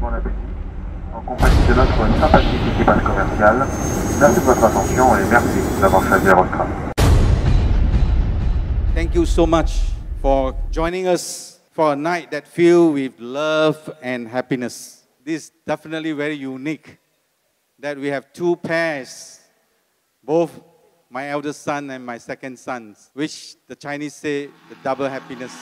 bon appétit, en compagnie de notre sympathique équipage commercial. Merci de votre attention et merci d'avoir choisi. Thank you so much for joining us for a night that filled with love and happiness. This is definitely very unique that we have two pairs, both my eldest son and my second son, which the Chinese say the double happiness.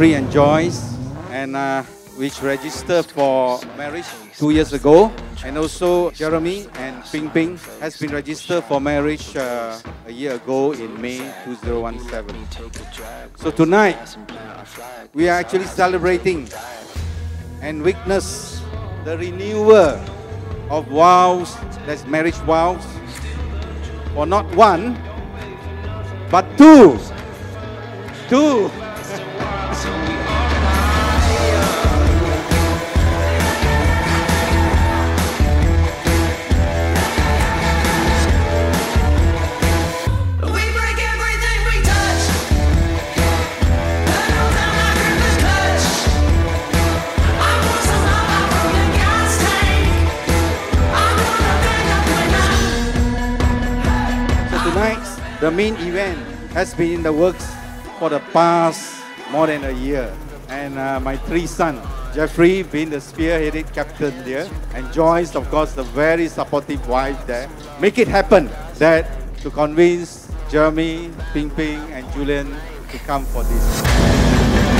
Jeffrey and Joyce, and uh, which registered for marriage two years ago. And also Jeremy and Ping Ping has been registered for marriage uh, a year ago in May 2017. So tonight we are actually celebrating and witness the renewal of vows, that's marriage vows, for not one, but two. Two. The main event has been in the works for the past more than a year. And uh, my three sons, Jeffrey being the spearheaded captain there, and Joyce, of course, the very supportive wife there, make it happen that to convince Jeremy, Ping Ping, and Julian to come for this.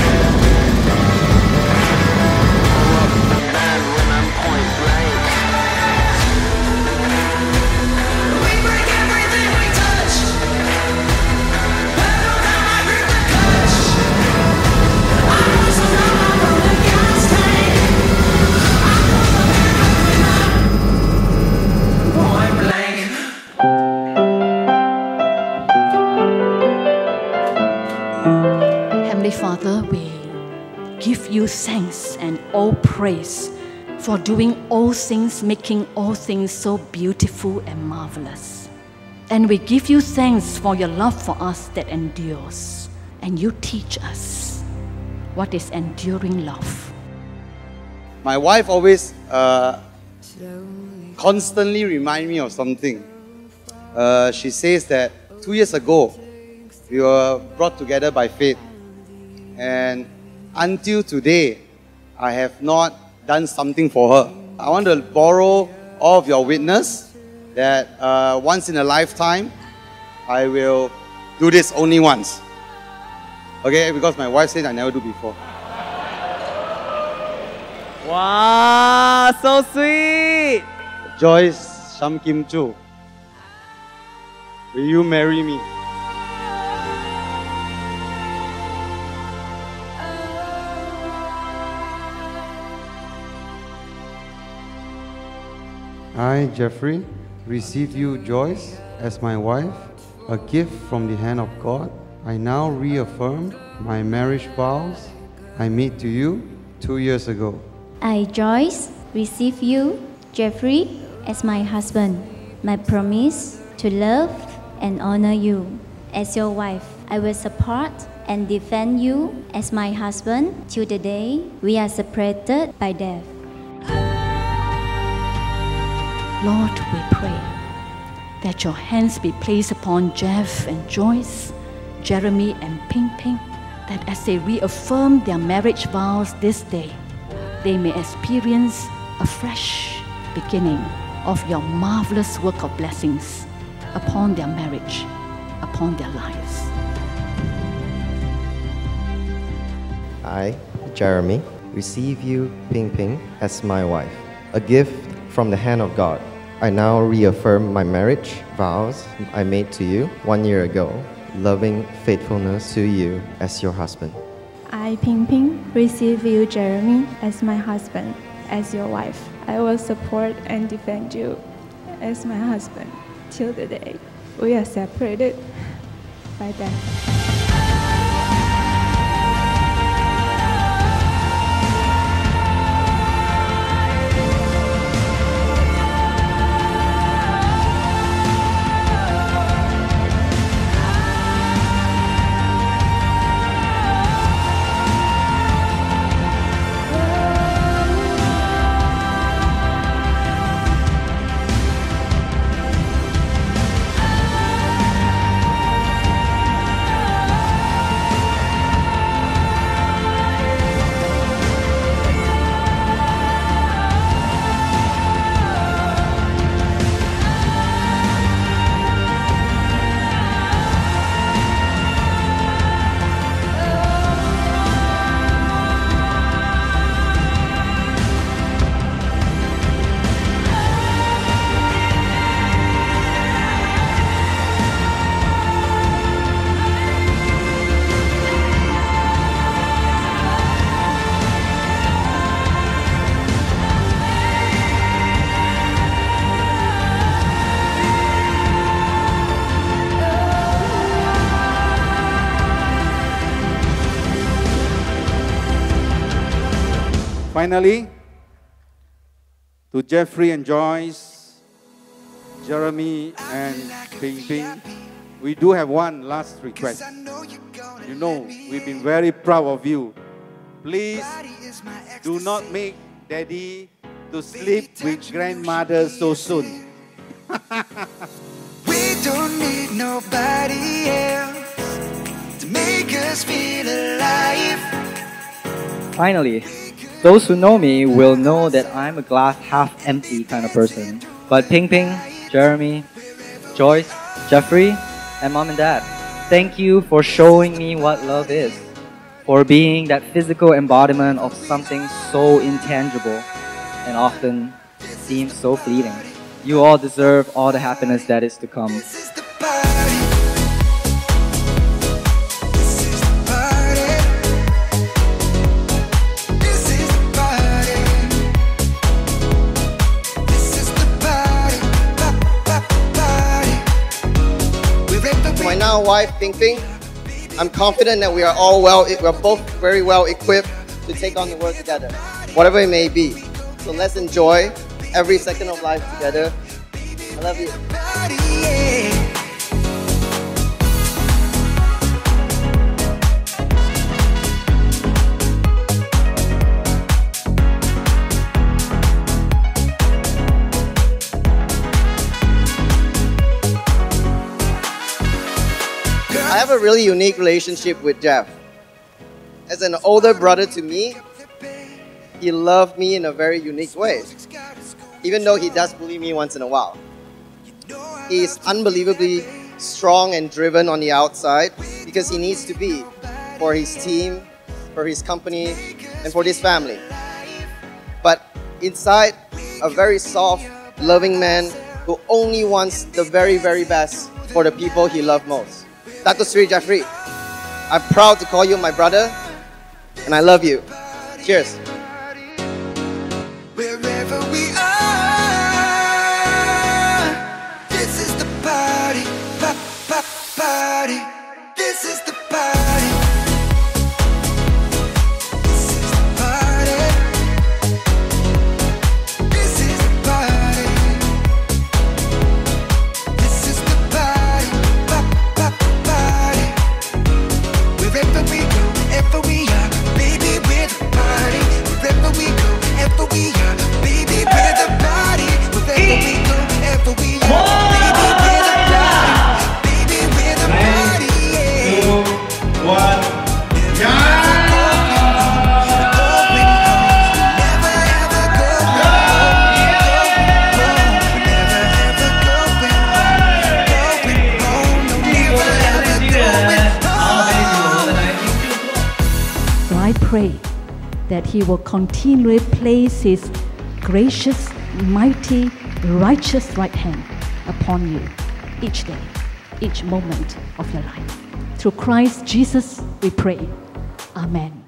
You thanks and all praise for doing all things, making all things so beautiful and marvelous. And we give you thanks for your love for us that endures. And you teach us what is enduring love. My wife always uh, constantly remind me of something. Uh, she says that two years ago, we were brought together by faith. And until today, I have not done something for her. I want to borrow all of your witness that uh, once in a lifetime, I will do this only once. Okay, because my wife said I never do before. Wow, so sweet. Joyce Sham Kim Chu. Will you marry me? I, Jeffrey, receive you, Joyce, as my wife, a gift from the hand of God. I now reaffirm my marriage vows I made to you two years ago. I, Joyce, receive you, Jeffrey, as my husband. My promise to love and honor you as your wife. I will support and defend you as my husband till the day we are separated by death. Lord, we pray that your hands be placed upon Jeff and Joyce, Jeremy and Ping Ping, that as they reaffirm their marriage vows this day, they may experience a fresh beginning of your marvelous work of blessings upon their marriage, upon their lives. I, Jeremy, receive you, Ping Ping, as my wife, a gift from the hand of God. I now reaffirm my marriage vows I made to you one year ago, loving faithfulness to you as your husband. I, Ping Ping, receive you, Jeremy, as my husband, as your wife. I will support and defend you as my husband till the day we are separated by death. Finally, to Jeffrey and Joyce, Jeremy and Ping Ping, we do have one last request. You know, we've been very proud of you. Please do not make daddy to sleep with grandmother so soon. We don't need nobody else to make us feel alive. Finally, those who know me will know that I'm a glass half empty kind of person. But Ping Ping, Jeremy, Joyce, Jeffrey, and mom and dad, thank you for showing me what love is, for being that physical embodiment of something so intangible and often seems so fleeting. You all deserve all the happiness that is to come. Now wife, Ping, I'm confident that we are all well, we are both very well equipped to take on the world together, whatever it may be. So let's enjoy every second of life together. I love you. Really unique relationship with Jeff. As an older brother to me, he loved me in a very unique way. Even though he does bully me once in a while. He is unbelievably strong and driven on the outside because he needs to be for his team, for his company, and for his family. But inside, a very soft, loving man who only wants the very, very best for the people he loved most. Dr. Sri Jeffrey, I'm proud to call you my brother, and I love you. Cheers. That He will continually place His gracious, mighty, righteous right hand upon you each day, each moment of your life. Through Christ Jesus, we pray. Amen.